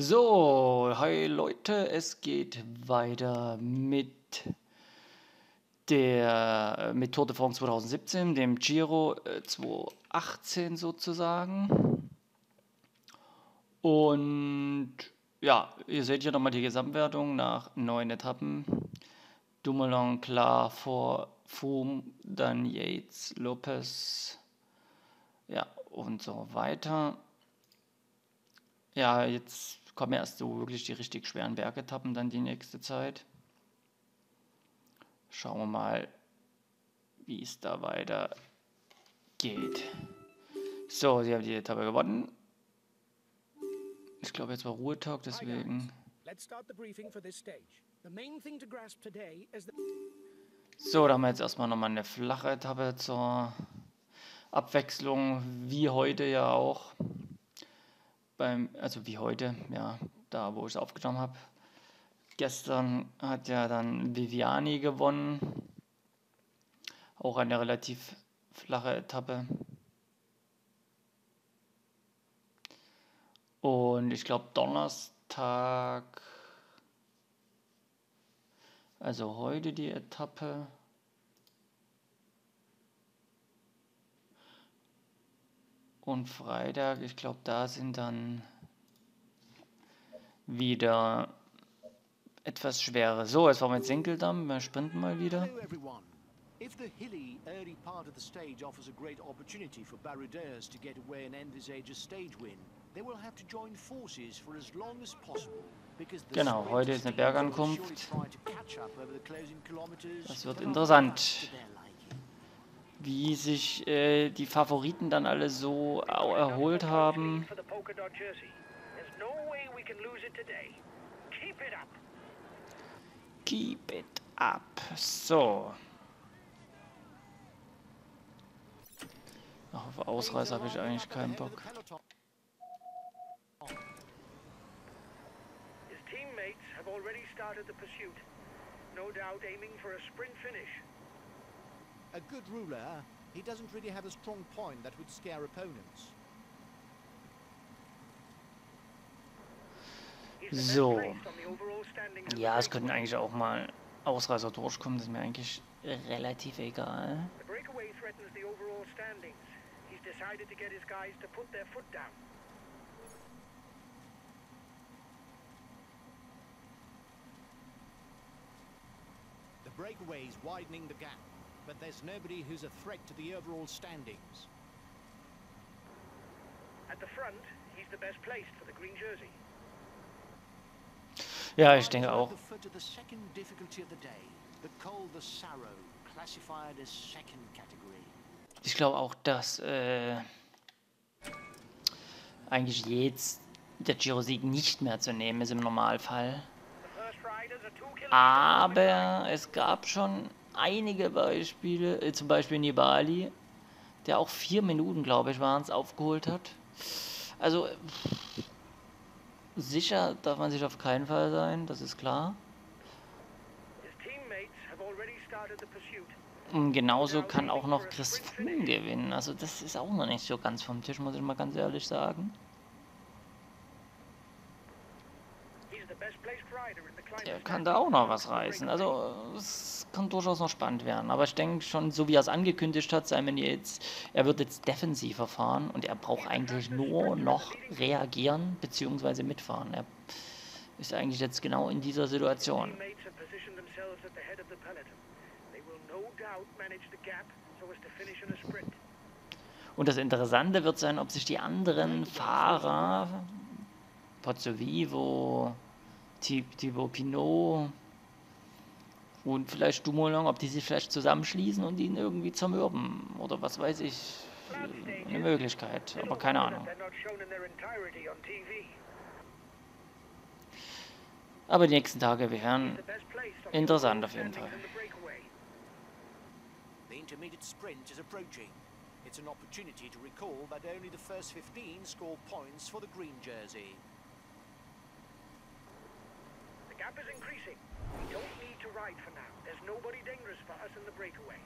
So, hi Leute, es geht weiter mit der mit Tour de France 2017, dem Giro 2018 sozusagen. Und ja, ihr seht hier nochmal die Gesamtwertung nach neun Etappen. Dumoulin klar vor Froome, dann Yates, Lopez, ja und so weiter. Ja, jetzt kommen erst so wirklich die richtig schweren Bergetappen dann die nächste Zeit. Schauen wir mal, wie es da weiter geht. So, sie haben die Etappe gewonnen. Ich glaube, jetzt war Ruhetag, deswegen. So, da haben wir jetzt erstmal nochmal eine flache Etappe zur Abwechslung, wie heute ja auch. Beim, also wie heute, ja, da wo ich es aufgenommen habe. Gestern hat ja dann Viviani gewonnen. Auch eine relativ flache Etappe. Und ich glaube Donnerstag, also heute die Etappe. Und Freitag, ich glaube, da sind dann wieder etwas schwerer. So, jetzt fahren wir jetzt Sinkeldamm, wir sprinten mal wieder. If the hilly early part of the stage offers a great opportunity for Baruders to get away and envisage a stage win, they will have to join forces for as long as possible. Genau, heute ist eine Bergankunft. Das wird interessant wie sich äh, die Favoriten dann alle so erholt haben. Keep it up. So. Ach, auf Ausreißer habe ich eigentlich keinen Bock. His teammates have already started the pursuit. No doubt aiming for a sprint finish. A good ruler, he doesn't really have a strong point that would scare opponents. So. Ja, es könnten eigentlich auch mal Ausreißer durchkommen, das ist mir eigentlich relativ egal. The breakaway is widening the gap but there's nobody who's a threat to the overall standings. At the front, he's the best placed for the green jersey. Ja, ich denke auch. Ich glaube auch, dass äh, eigentlich jetzt der Giro-Sieg nicht mehr zu nehmen ist im Normalfall. Aber es gab schon einige Beispiele, äh, zum Beispiel Nibali, der auch vier Minuten, glaube ich, waren es, aufgeholt hat. Also sicher darf man sich auf keinen Fall sein, das ist klar. Und genauso kann auch noch Chris Froome gewinnen. Also das ist auch noch nicht so ganz vom Tisch, muss ich mal ganz ehrlich sagen. Der kann da auch noch was reißen. Also es kann durchaus noch spannend werden. Aber ich denke schon, so wie er es angekündigt hat, Simon jetzt, er wird jetzt defensiver fahren und er braucht eigentlich nur noch reagieren bzw. mitfahren. Er ist eigentlich jetzt genau in dieser Situation. Und das Interessante wird sein, ob sich die anderen Fahrer, Pozzo Vivo, Thibaut Pinot und vielleicht Dumoulin, ob die sich vielleicht zusammenschließen und ihn irgendwie zermürben oder was weiß ich. Eine Möglichkeit, aber keine Ahnung. Aber die nächsten Tage wären interessant auf jeden Fall. It's an opportunity to recall that only the first 15 score points for the green jersey. Gap is increasing. We don't need to ride for now. There's nobody dangerous for us in the breakaway.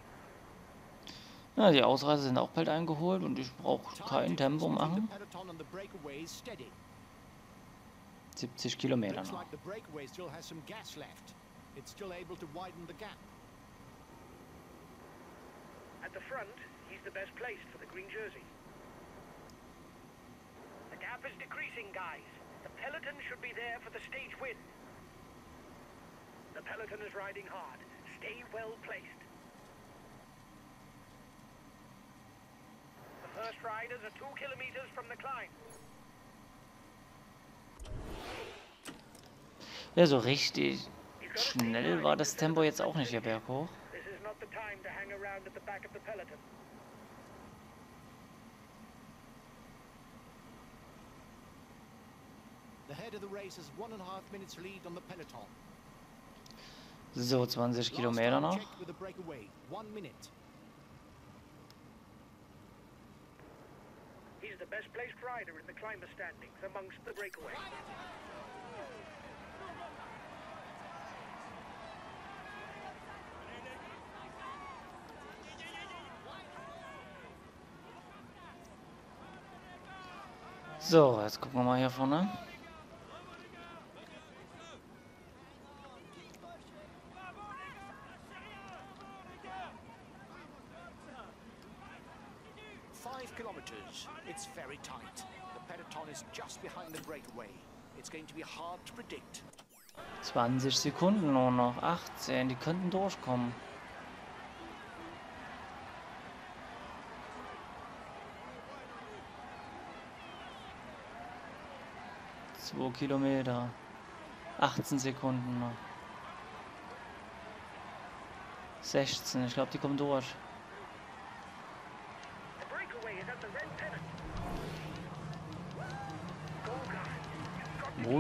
Ja, die Ausreise sind auch bald eingeholt und ich brauche kein Tempo machen. 70 Kilometer noch. At the front, he's the best placed for the green jersey. The gap is decreasing, guys. The peloton should be there for the stage win. The peloton is riding hard. Stay well placed. The first riders are two kilometers from the climb. Ja, so richtig schnell war das Tempo jetzt auch nicht of the peloton. The head of the race has one and a half minutes lead on the peloton. So, 20 Last Kilometer noch. checked with the breakaway, one minute. He's the best placed rider in the climber standings amongst the breakaway. So, jetzt gucken wir mal hier vorne. Five kilometers. It's very tight. The peloton is just behind the breakaway. It's going to be hard to predict. 20 Sekunden nur noch. 18, die könnten durchkommen. Zwei Kilometer. 18 Sekunden noch. 16, ich glaube, die kommen durch.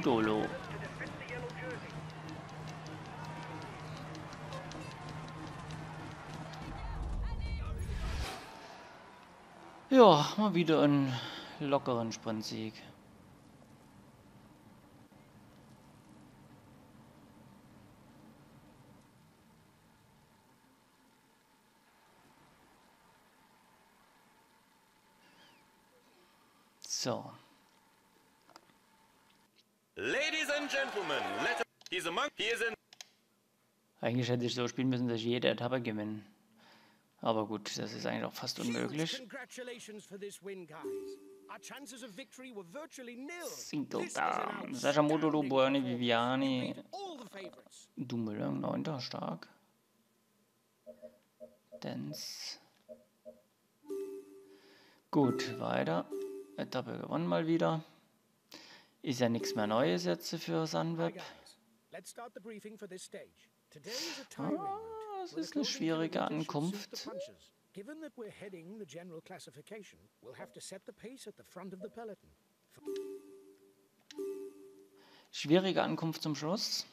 Jersey. Ja, mal wieder einen lockeren Sprintsieg. So, Ladies and gentlemen, let he's among he is in eigentlich hätte ich so spielen müssen, dass ich jede Etappe gewinne. Aber gut, das ist eigentlich auch fast unmöglich. congratulations for this win, guys. Our chances of victory were virtually nil. Single This was an down. Sascha Modolo, Buoni. Viviani. Dumoulin, 9. stark. Dance. Gut, weiter. Etappe gewonnen mal wieder. Ist ja nichts mehr Neues jetzt für Sunweb. Ah, es ist eine schwierige Ankunft. Given that we're heading the general classification, we'll have to set the pace at the front of the peloton. Schwierige Ankunft zum Schluss.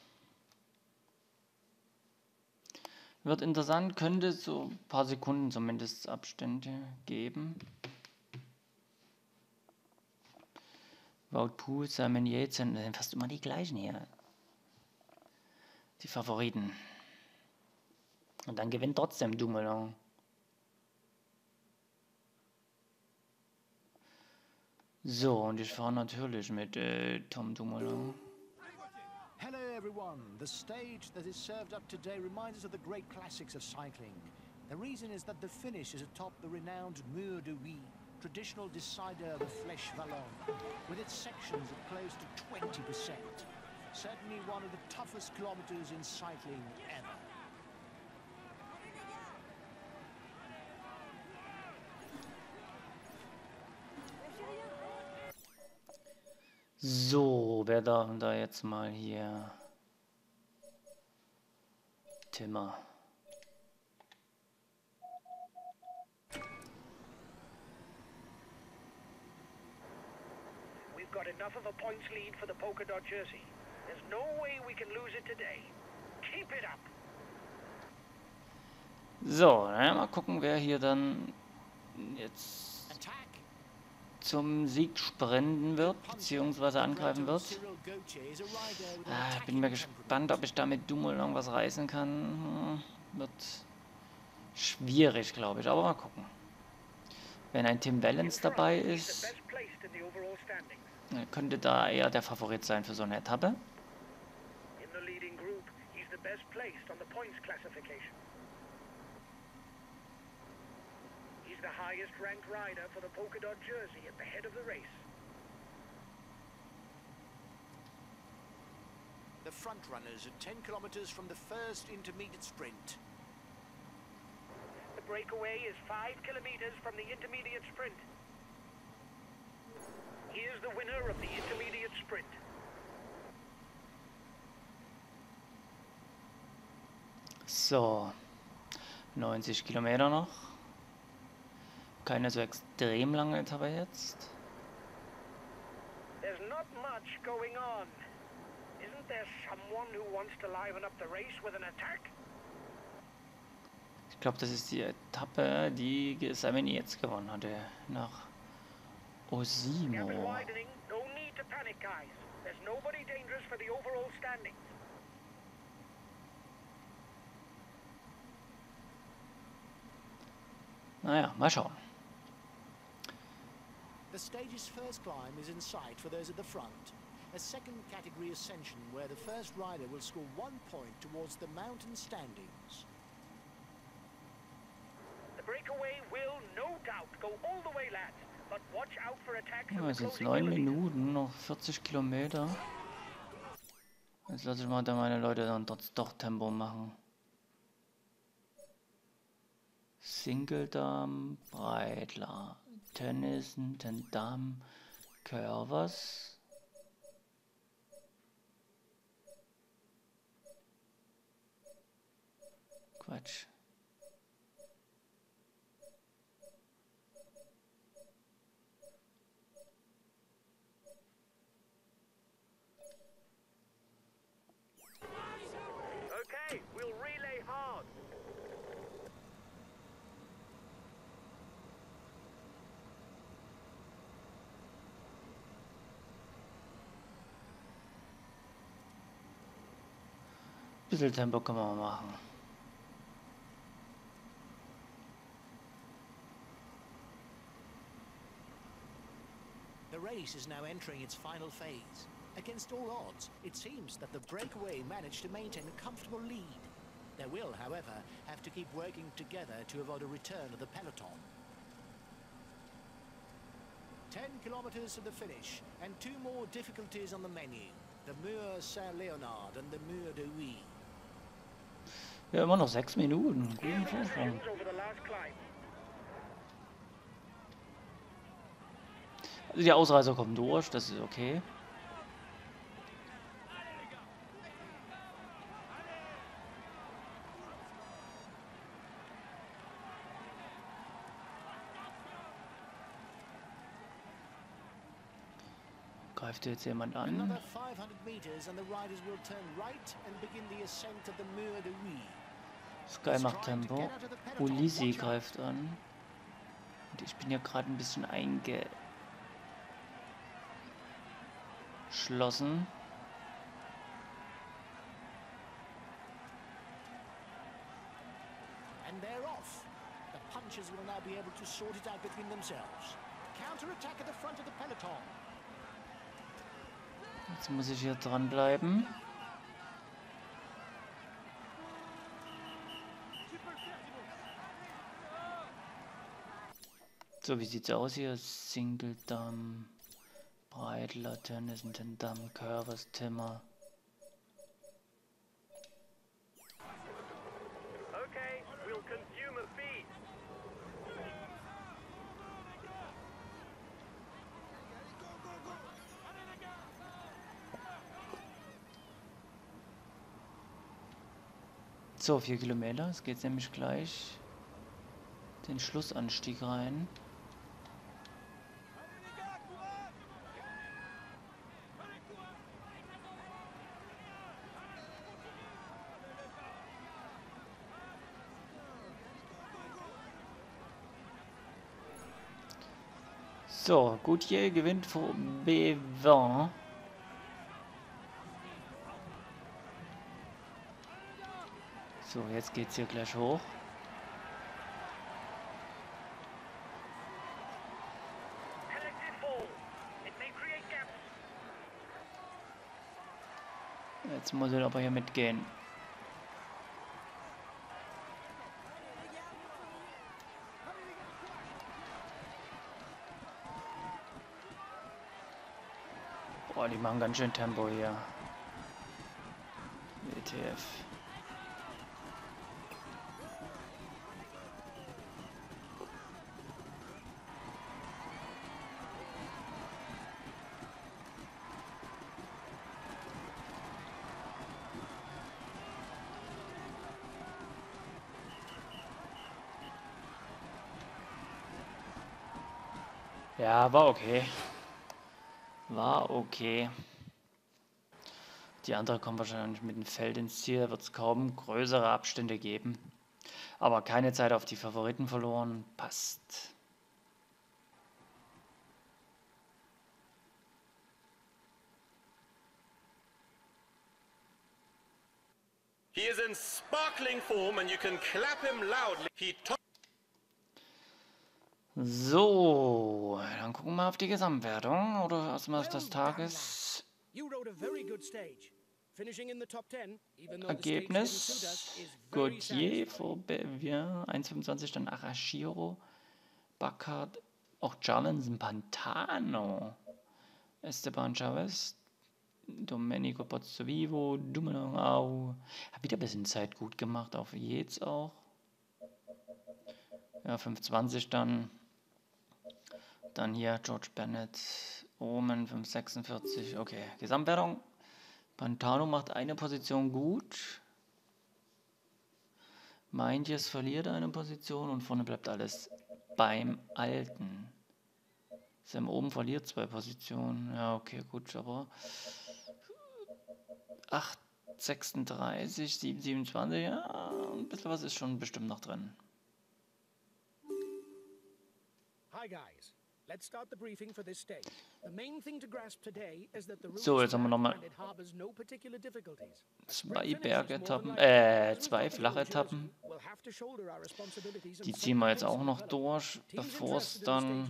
Wird interessant, könnte so ein paar Sekunden zumindest Abstände geben. Pool, Simon Yates sind sind fast immer die gleichen hier. Die Favoriten. Und dann gewinnt trotzdem Dumoulin. So, und ich fahre natürlich mit äh, Tom Dumoulin. Hello, everyone. The stage that is served up today reminds us of the great classics of cycling. The reason is that the finish is atop the renowned Mur de Huy, traditional decider of the Flèche Wallonne, with its sections of close to 20%. Certainly one of the toughest kilometers in cycling ever. So, wer darf da jetzt mal hier? Timmer. We've got enough of a points lead for the polka dot jersey. There's no way we can lose it today. Keep it up. So, na, mal gucken, wer hier dann jetzt Attack! zum Sieg sprinten wird, beziehungsweise angreifen wird. Ah, ich bin attacking mir gespannt, ob ich da mit Dumoulin was reißen kann. Hm, Wird schwierig, glaube ich, aber mal gucken. Wenn ein Tim Wellens dabei ist, best placed in the overall standings. Er könnte da eher der Favorit sein für so eine Etappe. In the leading group, he's the best placed on the points classification. He's the highest ranked rider for the polka dot jersey at the head of the race. The front runners are 10 kilometers from the first intermediate sprint. The breakaway is five kilometers from the intermediate sprint. Here's the winner of the intermediate sprint. So, 90 Kilometer noch. Keine so extrem lange Etappe jetzt. There's not much going on. Isn't there someone who wants to liven up the race with an attack? Ich glaube, das ist die Etappe, die Samini jetzt gewonnen hatte. Nach Gap is widening. No need to panic, guys. There's nobody dangerous for the overall standings. Naja, mal schauen. The stage's first climb is in sight for those at the front. A second category ascension where the first rider will score one point towards the mountain standings. The breakaway will no doubt go all the way, lads. Ja, es sind jetzt closing 9 kilometers. Minuten, noch 40 Kilometer. Jetzt lasse ich mal da meine Leute dann trotz doch Tempo machen. Singledam, Breitler, Tennyson, Tendam, Curvers. Quatsch. Machen. The race is now entering its final phase. Against all odds, it seems that the breakaway managed to maintain a comfortable lead. They will, however, have to keep working together to avoid a return of the peloton. 10 kilometers to the finish, and two more difficulties on the menu. The Mur Saint-Léonard and the Mur de Huy. Ja, immer noch 6 Minuten. Guten Vorsprung. Also die Ausreißer kommen durch, das ist okay. Greift jetzt jemand an? Another 500 meters, and the riders will turn right and begin the ascent of the Mur de Huy. Sky macht Tempo. Ulisi greift an. Und ich bin ja gerade ein bisschen eingeschlossen. And they're off. The punchers will now be able to sort it out between themselves. Counter-attack at the front of the peloton. Jetzt muss ich hier dranbleiben. So, wie sieht's aus hier? Singledam, Breitler, Tennyson, Tendam, Curvers, Timmer. Okay, we'll consume a feed. So, vier Kilometer. Es geht nämlich gleich den Schlussanstieg rein. So, Goutier gewinnt vor Bevin. So, jetzt geht's hier gleich hoch. Jetzt muss er aber hier mitgehen. Boah, die machen ganz schön Tempo hier. ETF. War okay. War okay. Die andere kommen wahrscheinlich mit dem Feld ins Ziel, wird es kaum größere Abstände geben. Aber keine Zeit auf die Favoriten verloren, passt. He is in sparkling form and you can clap him loudly. He So, dann gucken wir mal auf die Gesamtwertung oder erstmal auf das Tages. You rode a very good stage. Finishing in the top 10, even though the stage didn't suit us, Ergebnis: satisfying. vor Bevier 1,25, dann Arashiro, Baccard, auch Jarlinson Pantano, Esteban Chavez, Domenico Pozzovivo, Dumenong Au. Hat wieder ein bisschen Zeit gut gemacht, auf Yates auch. Ja, 5,20 dann. Dann hier George Bennett, Omen 5,46. Okay, Gesamtwertung. Pantano macht eine Position gut. Meintjes verliert eine Position und vorne bleibt alles beim Alten. Sam oben verliert zwei Positionen. Ja, okay, gut, aber 8, 36, 7, 27, ja, ein bisschen was ist schon bestimmt noch drin. Hi guys. Let's start the briefing for this stage. The main thing to grasp today is that the route So, jetzt haben wir flat noch mal and it harbors no particular difficulties. A Zwei Bergetappen, äh, zwei a flache popular Etappen. jersey, we'll have to shoulder our responsibilities and Die ziehen wir jetzt auch noch durch, bevor es dann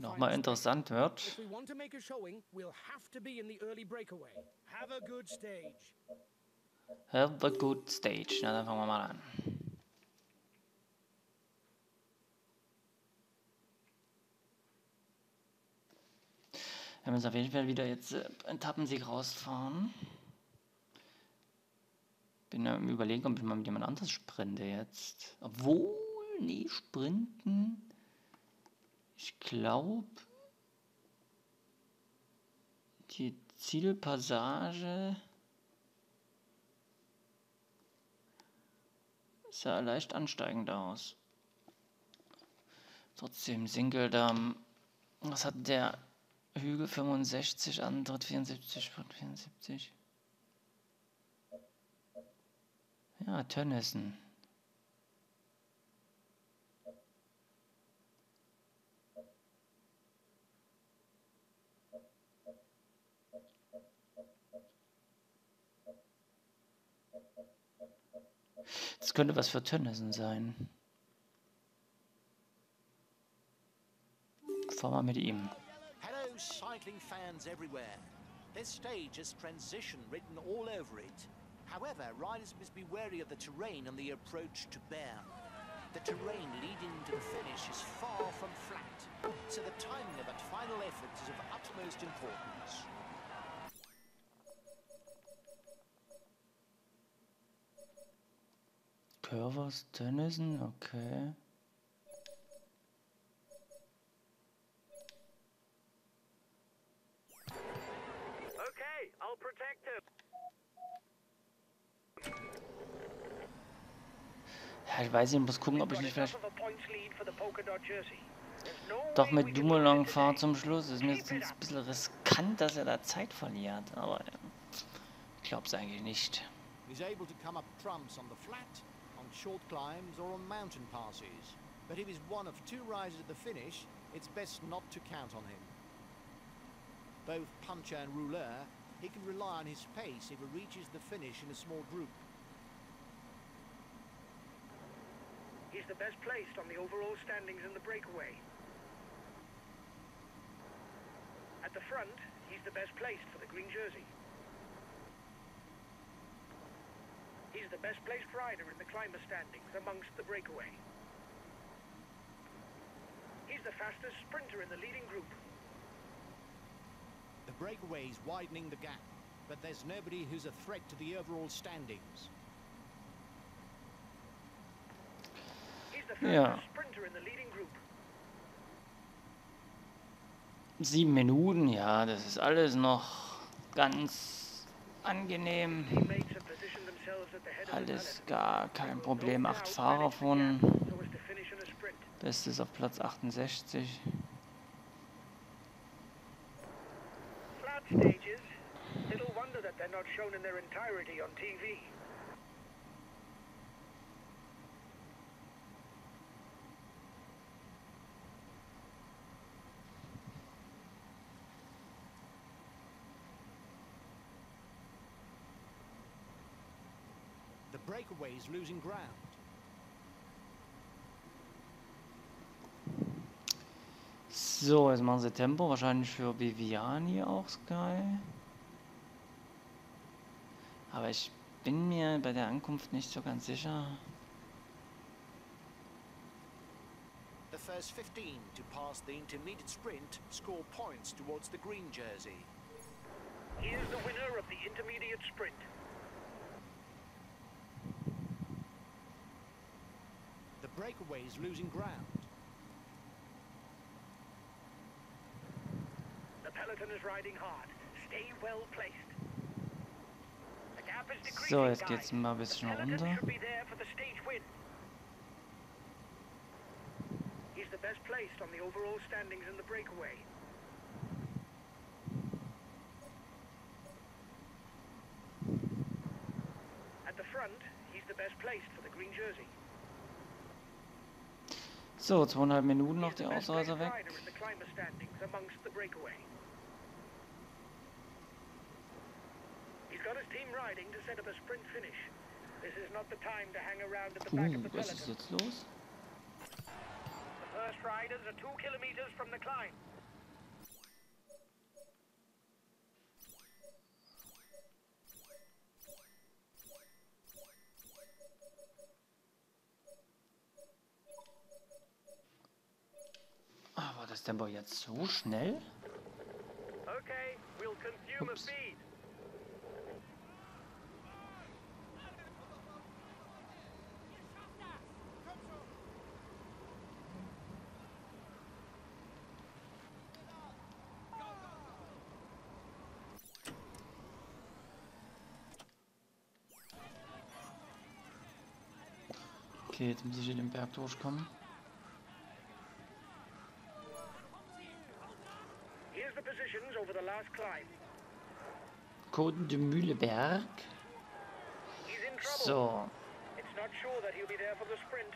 nochmal interessant wird. If we want to make a showing, we'll have to be in the early breakaway. Have a good stage. Have a good stage. Na, dann fangen wir mal an. Wir müssen auf jeden Fall wieder jetzt äh, Etappensieg rausfahren. Bin ja im Überlegen, ob ich mal mit jemand anders sprinte jetzt. Obwohl, nee, sprinten. Ich glaube, die Zielpassage sah leicht ansteigend aus. Trotzdem Sinkeldamm. Was hat der Hügel 65, Antritt 74, Sprint 74? Ja, Tönnissen. Das könnte was für Tönnissen sein. Fahr mal mit ihm. Cycling fans everywhere. This stage has transition written all over it. However, riders must be wary of the terrain on the approach to Bern. The terrain leading to the finish is far from flat, so the timing of that final effort is of utmost importance. Curvers okay. Okay, ich weiß nicht, ich muss gucken, ob ich nicht vielleicht doch mit Dumoulin today. zum Schluss. Ist mir jetzt ein bisschen riskant, dass er da Zeit verliert, aber ich glaube es eigentlich nicht. He's able to come up trumps on the flat, on short climbs, or on mountain passes. But if he's one of two riders at the finish, it's best not to count on him. Both puncher and rouleur, he can rely on his pace if he reaches the finish in a small group. The best placed on the overall standings in the breakaway. At the front, he's the best placed for the green jersey. He's the best placed rider in the climber standings amongst the breakaway. He's the fastest sprinter in the leading group. The breakaway's widening the gap, but there's nobody who's a threat to the overall standings. Ja. Sieben Minuten, ja, das ist alles noch ganz angenehm. Alles gar kein Problem. Acht Fahrer von. Bestes auf Platz 68. Flat stages. Little wonder that they're not shown in their entirety on TV. Breakaway's losing ground. So, jetzt machen sie Tempo. Wahrscheinlich für Viviani auch Sky. Aber ich bin mir bei der Ankunft nicht so ganz sicher. The first 15 to pass the intermediate sprint score points towards the green jersey. Here's the winner of the intermediate sprint. The breakaway's losing ground. The peloton is riding hard. Stay well placed. The gap is decreasing, So, jetzt guys. geht's mal ein The bisschen runter. should be there for the stage win. He's the best placed on the overall standings in the breakaway. At the front, he's the best placed for the green jersey. So, zweieinhalb Minuten noch placed Ausreißer weg. Uh, was ist jetzt los? The first riders are two kilometers from the climb. Das Tempo jetzt so schnell? Okay, we'll consume Ups. a feed. Okay, jetzt muss ich hier den Berg durchkommen. Over the last climb. Côte de Mühleberg. He's in trouble. So. It's not sure that he'll be there for the sprint.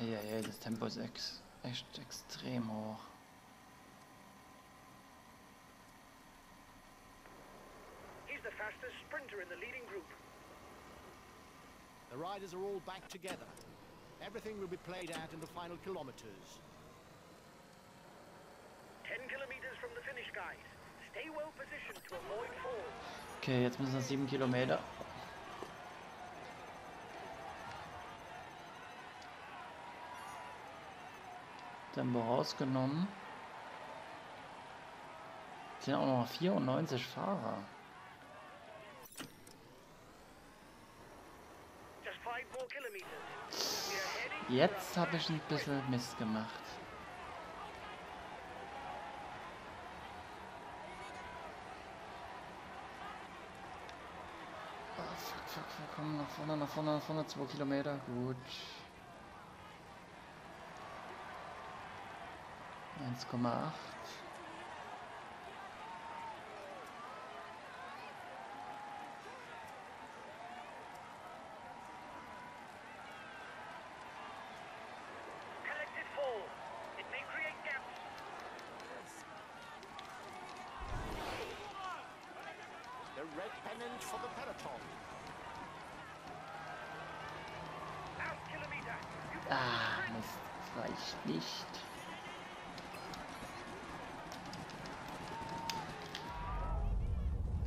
Ja, ja, das Tempo ist ex echt extrem hoch. He's the fastest sprinter in the leading group. The riders are all back together. Everything will be played out in the final kilometers. Okay, jetzt müssen wir sieben Kilometer. Tempo rausgenommen. Es sind auch noch 94 Fahrer. Jetzt habe ich ein bisschen Mist gemacht. Oh, fuck, fuck, fuck, komm, nach vorne, nach vorne, nach vorne, zwei Kilometer, gut. 1,8. nicht.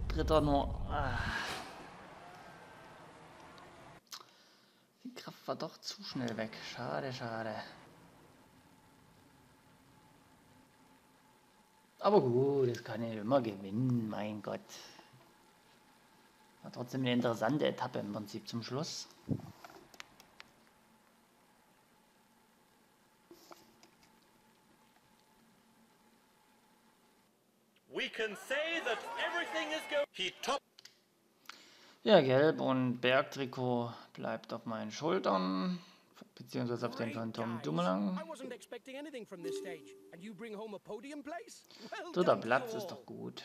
Dritter nur. Ah. Die Kraft war doch zu schnell weg. Schade, schade. Aber gut, das kann ich immer gewinnen, mein Gott. War trotzdem eine interessante Etappe im Prinzip zum Schluss. We can say that everything is going. He top. Ja, gelb und Bergtrikot bleibt auf meinen Schultern, beziehungsweise auf den von Tom Dumoulin. Dritter Platz ist doch gut.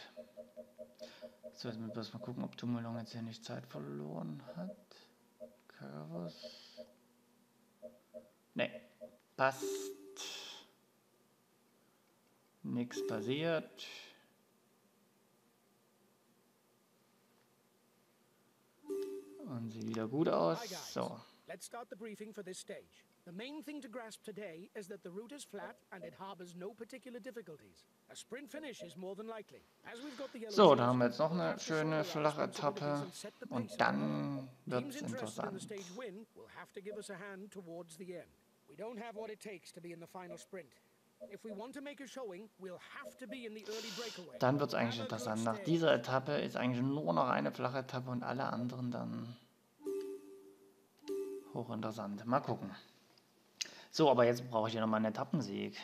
So, jetzt müssen wir erst mal gucken, ob Dumoulin jetzt hier nicht Zeit verloren hat. Curvus. Ne, passt. Nichts passiert. Und sieht wieder gut aus. So. Let's start the briefing for this stage. The main thing to grasp today is that the route is flat and it harbors no particular difficulties. A sprint finish is more than likely. As we've got the So, da haben wir jetzt noch eine schöne flache Etappe. Und dann wird Teams es interested in the interessant. stage win will have to give us a hand towards the end. We don't have what it takes to be in the final sprint. Dann wird es eigentlich interessant. Nach dieser Etappe ist eigentlich nur noch eine flache Etappe und alle anderen dann hochinteressant. Mal gucken. So, aber jetzt brauche ich ja nochmal einen Etappensieg.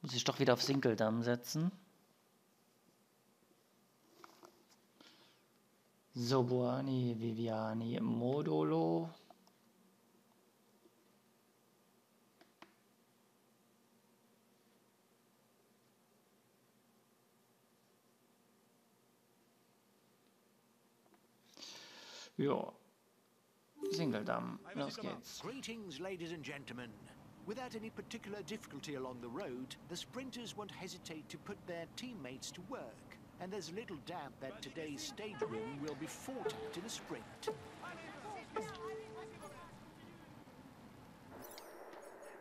Muss ich doch wieder auf Sinkeldamm setzen. Sobuani, Viviani, Modolo. Ja. Singeldamm, los geht's. Greetings, ladies and gentlemen. Without any particular difficulty along the road, the sprinters won't hesitate to put their teammates to work. And there's little doubt that today's stage win will be fought out in a sprint.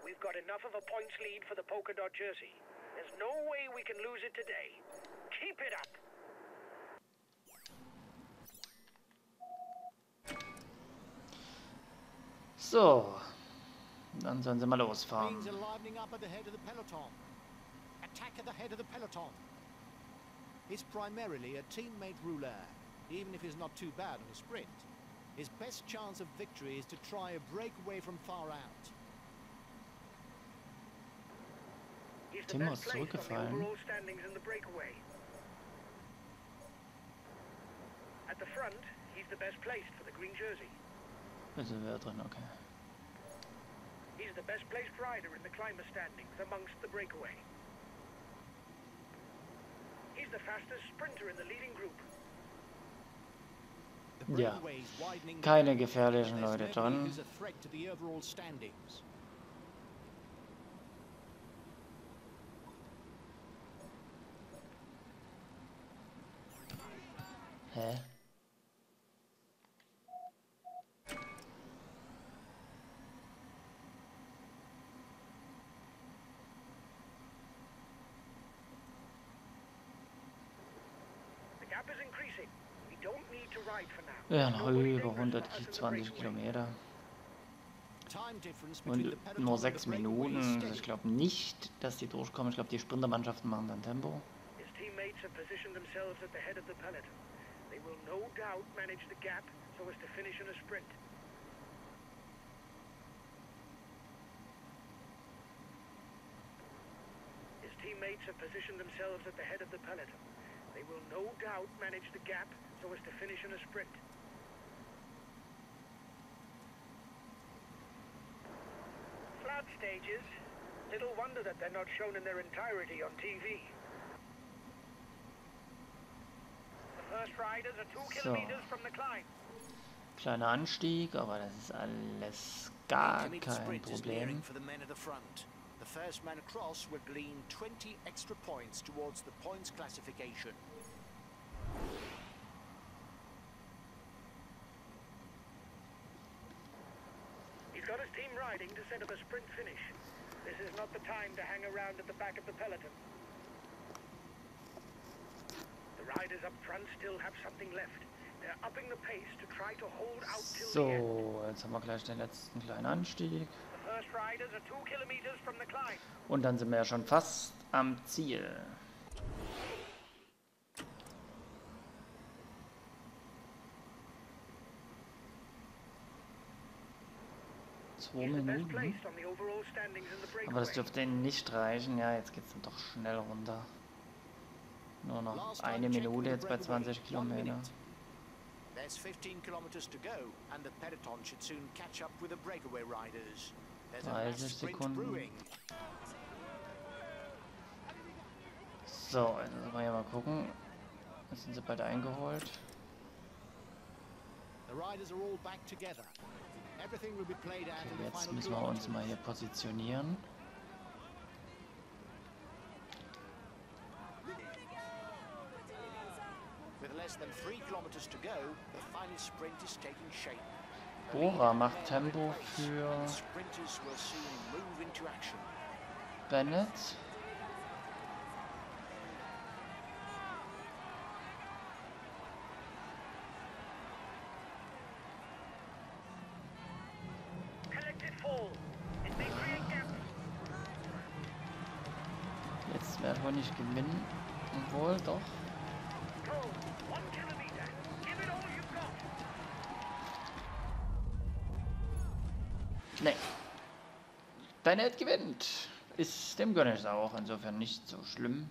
We've got enough of a points lead for the polka dot jersey. There's no way we can lose it today. Keep it up. So. Dann sollen sie mal losfahren. Attack at the head of the peloton. It's primarily a teammate ruler, even if he's not too bad on a sprint. His best chance of victory is to try a breakaway from far out. He's the Tim best ist zurückgefallen. At the front, he's the best placed for the green jersey. Also wer drin, okay. He's the best placed rider in the climber standings amongst the breakaway. He's the fastest sprinter in the leading group. The Ja. breakaway is widening Keine gefährlichen Leute nobody dran. who's a threat to the overall standings. Hä? Ja, noch über dangerous for us in the 120 breakaway. Kilometer. Und nur and the sechs breakaway is Minuten. Also ich glaube nicht, dass die durchkommen. Ich glaube, die Sprintermannschaften machen dann Tempo. His teammates have positioned themselves at the head of the peloton. They will no doubt manage the gap so as to finish in a sprint. His teammates have positioned themselves at the head of the peloton. They will no doubt manage the gap so as to finish in a sprint. Flat stages. Little wonder that they're not shown in their entirety on TV. The first riders are two So. kilometers from the climb. Kleiner Anstieg, aber das ist alles gar Timid kein sprint is nearing Problem. for the men at the front. The first man across will glean 20 extra points towards the points classification. He's got his team riding to set up a sprint finish. This is not the time to hang around at the back of the peloton. The riders up front still have something left. They're upping the pace to try to hold out till the end. So, jetzt haben wir gleich den letzten kleinen Anstieg. The first riders are two kilometers from the climb. Und dann sind wir ja schon fast am Ziel. Zwei He's the best Minuten. the Aber das dürfte nicht reichen. Ja, jetzt geht es dann doch schnell runter. Nur noch eine Minute jetzt bei breakaway, 20 one Kilometer. There's 15 kilometers to go, and the peloton should soon catch up with the breakaway riders. There's a mass 30 sprint Sekunden. brewing. So, jetzt müssen wir hier mal gucken. Jetzt sind sie beide eingeholt. The riders are all back together. Jetzt müssen wir uns mal hier positionieren. With less than three kilometers nicht gewinnen. Obwohl, doch. Nee. Bennett gewinnt. Ist dem gönne auch. Insofern nicht so schlimm.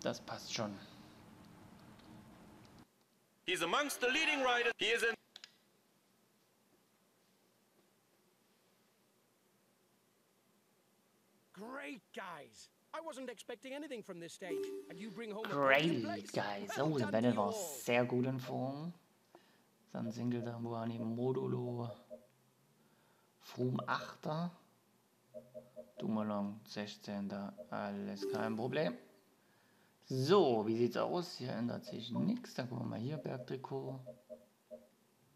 Das passt schon. He's amongst the leading riders. He is in Great, guys. I wasn't expecting anything from this stage, and you bring home Great, guys. Oh, der you war sehr gut in Form. Dann Singleton, Buani, Modulo. Froome 8. Dumoulin 16. Alles kein Problem. So, wie sieht's aus? Hier ändert sich nichts. Dann gucken wir mal hier, Bergtrikot.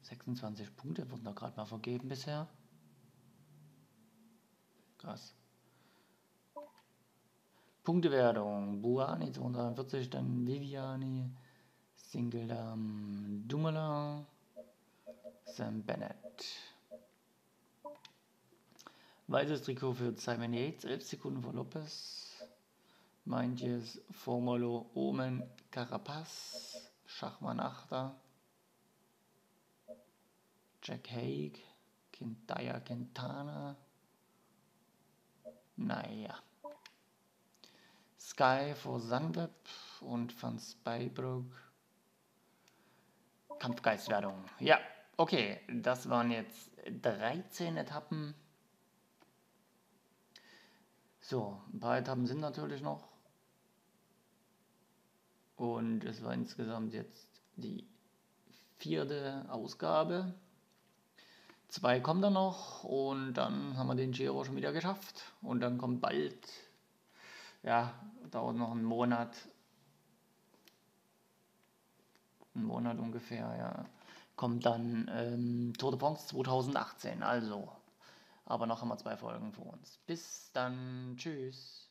26 Punkte wurden da gerade mal vergeben bisher. Krass. Punktewertung. Buani 243, dann Viviani, Singledam, Dumoulin, Sam Bennett. Weißes Trikot für Simon Yates, 11 Sekunden vor Lopez. Manches, Formolo, Omen, Carapaz, Schachmann 8. Jack Haig, Quintaya Quintana. Naja. Sky vor Sunweb und Van Spybrook. Kampfgeistwertung. Ja, okay. Das waren jetzt 13 Etappen. So, ein paar Etappen sind natürlich noch. Und es war insgesamt jetzt die vierte Ausgabe. Zwei kommen dann noch und dann haben wir den Giro schon wieder geschafft. Und dann kommt bald, ja, dauert noch einen Monat. Einen Monat ungefähr, ja. Kommt dann ähm, Tour de France 2018. Also, aber noch wir zwei Folgen vor uns. Bis dann, tschüss.